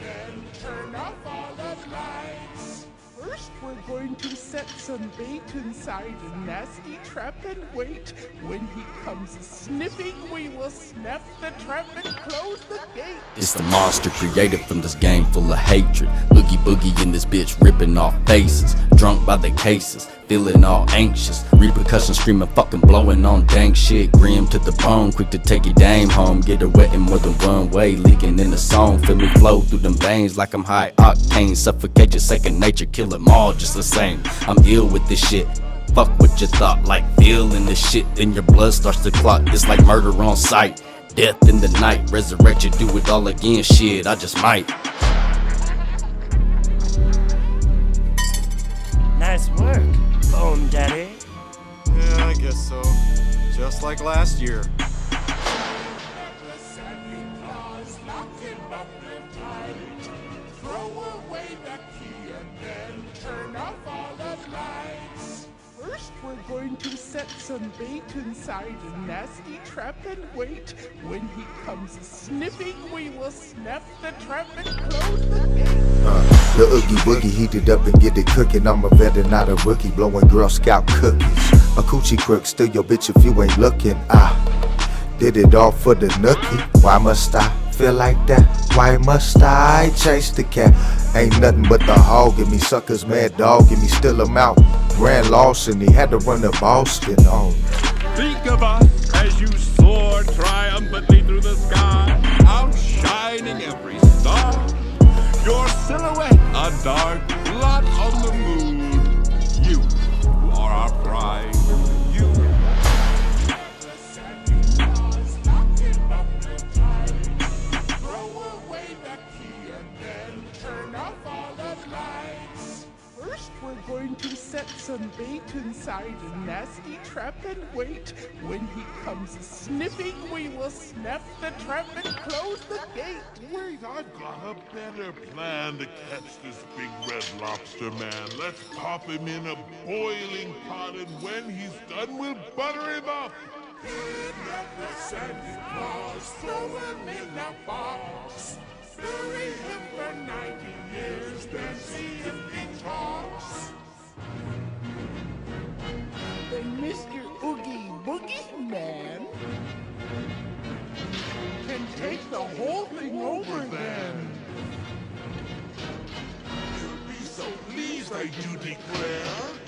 Then turn off all the lights. First, we're going to set some bait inside a nasty trap and wait. When he comes sniffing, we will snap the trap and close the gate. It's the monster created from this game full of hatred. Oogie Boogie in this bitch ripping off faces. Drunk by the cases, feeling all anxious. Repercussions screaming, fucking blowing on dank shit. Grim to the bone, quick to take your dame home. Get her wet in more than one way, leaking in the song. Feel me flow through them veins like I'm high octane. Suffocate your second nature, kill them all just the same. I'm ill with this shit. Fuck what you thought, like feeling this shit, then your blood starts to clot. It's like murder on sight. Death in the night, resurrect you, do it all again. Shit, I just might. Nice work, Bone Daddy. Yeah, I guess so. Just like last year. The Sandy Claws locked him up and tight. Throw away the key and then turn off all the lights. First, we're going to set some bait inside a nasty trap and wait. When he comes sniffing, we will snap the trap and close the gate. The Oogie Boogie heated up and get it cooking. I'm a vet and not a rookie, blowing Girl Scout cookies. A coochie crook, still your bitch if you ain't looking. I did it all for the nookie. Why must I feel like that? Why must I chase the cat? Ain't nothing but the hog. Give me suckers, mad dog. Give me still him out. Grand Lawson, he had to run to Boston. Oh, Think of us as you soar triumphantly through the sky, outshining every dark we're going to set some bait inside a nasty trap and wait. When he comes sniffing, we will snap the trap and close the gate. Wait, I've got a better plan to catch this big red lobster man. Let's pop him in a boiling pot, and when he's done, we'll butter him up. Kidnap the Sandy Claws, throw him in a box. Man can take the whole thing over then. You'll be so pleased, I do declare.